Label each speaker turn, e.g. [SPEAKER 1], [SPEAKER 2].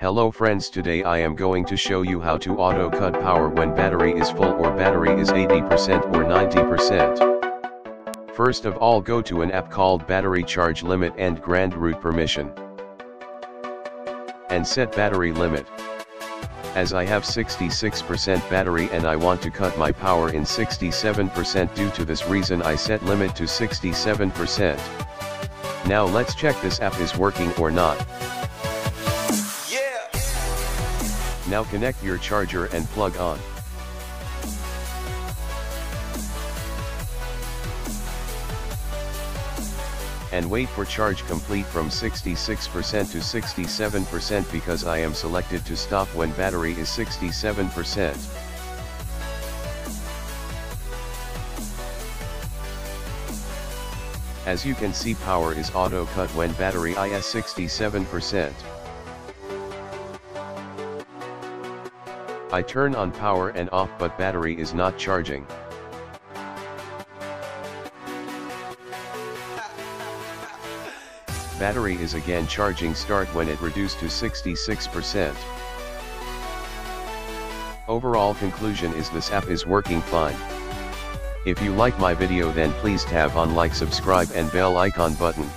[SPEAKER 1] Hello friends today I am going to show you how to auto cut power when battery is full or battery is 80% or 90%. First of all go to an app called battery charge limit and grant root permission. And set battery limit. As I have 66% battery and I want to cut my power in 67% due to this reason I set limit to 67%. Now let's check this app is working or not. Now connect your charger and plug on. And wait for charge complete from 66% to 67% because I am selected to stop when battery is 67%. As you can see power is auto cut when battery is 67%. I turn on power and off but battery is not charging. Battery is again charging start when it reduced to 66%. Overall conclusion is this app is working fine. If you like my video then please tap on like subscribe and bell icon button.